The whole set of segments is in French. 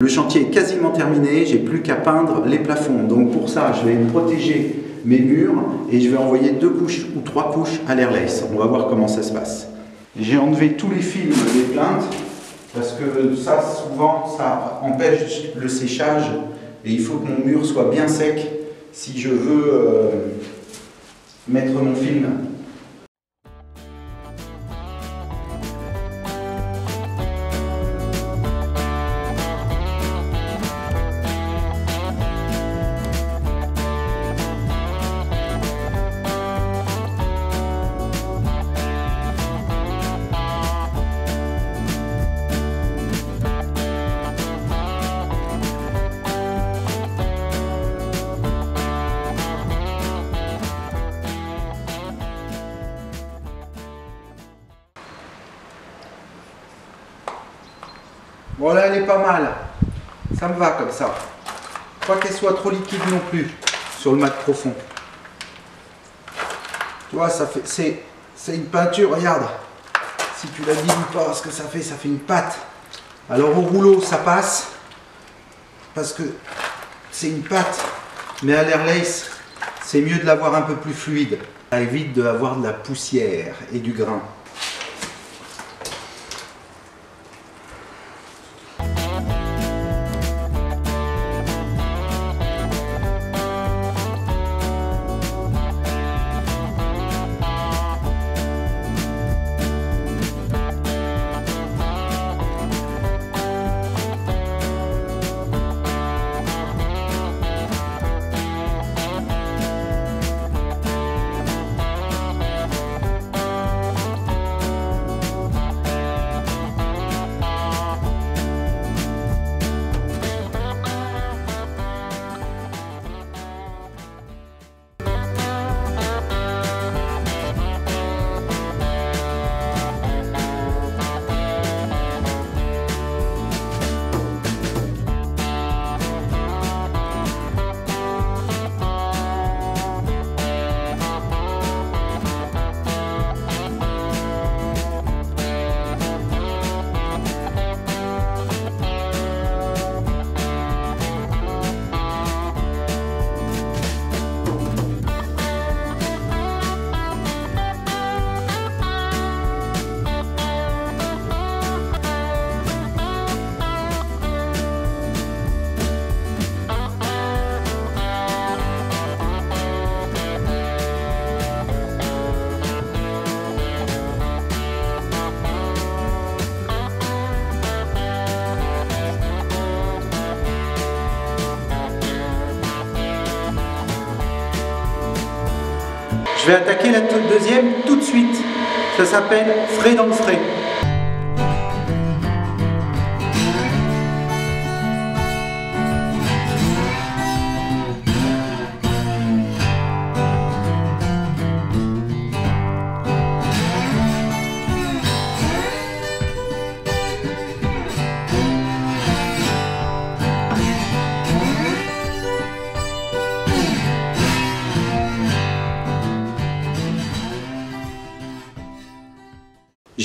Le chantier est quasiment terminé, j'ai plus qu'à peindre les plafonds. Donc pour ça, je vais protéger mes murs et je vais envoyer deux couches ou trois couches à l'airlace. On va voir comment ça se passe. J'ai enlevé tous les films des plaintes parce que ça, souvent, ça empêche le séchage et il faut que mon mur soit bien sec si je veux euh, mettre mon film Voilà, elle est pas mal. Ça me va comme ça. Pas qu'elle soit trop liquide non plus sur le mat profond. Tu vois, ça fait, c'est, une peinture, regarde. Si tu la dilues pas, ce que ça fait, ça fait une pâte. Alors au rouleau, ça passe parce que c'est une pâte. Mais à l'airlace, c'est mieux de l'avoir un peu plus fluide. Ça évite d'avoir de la poussière et du grain. Je vais attaquer la deuxième tout de suite. Ça s'appelle frais dans le frais.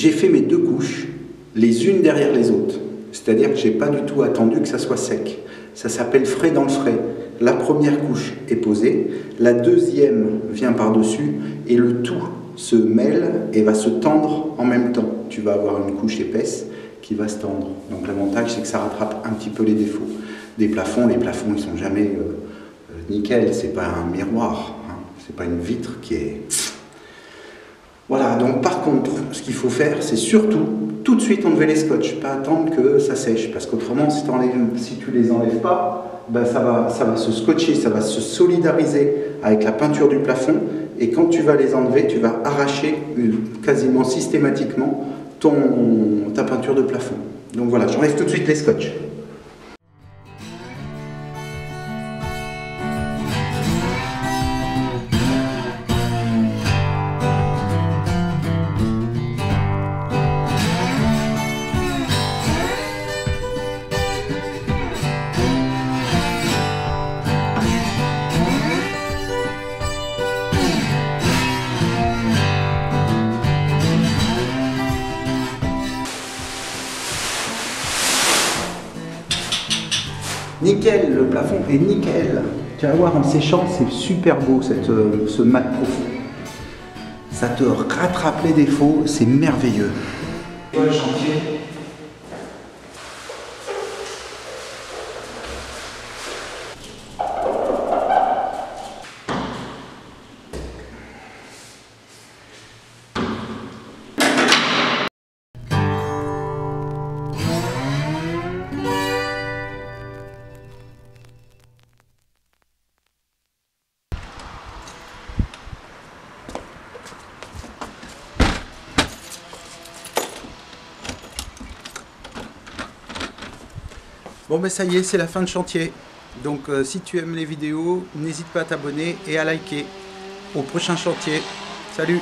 J'ai fait mes deux couches, les unes derrière les autres. C'est-à-dire que je n'ai pas du tout attendu que ça soit sec. Ça s'appelle frais dans le frais. La première couche est posée, la deuxième vient par-dessus et le tout se mêle et va se tendre en même temps. Tu vas avoir une couche épaisse qui va se tendre. Donc l'avantage c'est que ça rattrape un petit peu les défauts. Des plafonds, les plafonds ils sont jamais euh, euh, nickel, c'est pas un miroir, hein. c'est pas une vitre qui est voilà, donc par contre, ce qu'il faut faire, c'est surtout tout de suite enlever les scotch, pas attendre que ça sèche, parce qu'autrement, si, si, tu les enlèves pas, ben ça, va, se scotcher, ça va se solidariser avec la peinture du plafond, et quand tu vas les enlever, tu vas arracher euh, quasiment systématiquement ta peinture de plafond. Donc voilà, j'enlève tout de suite les scotch. Nickel, le plafond est nickel. Tu vas voir en séchant, c'est super beau cette, euh, ce mat profond. Ça te rattrape les défauts, c'est merveilleux. le chantier Bon ben ça y est, c'est la fin de chantier. Donc euh, si tu aimes les vidéos, n'hésite pas à t'abonner et à liker. Au prochain chantier. Salut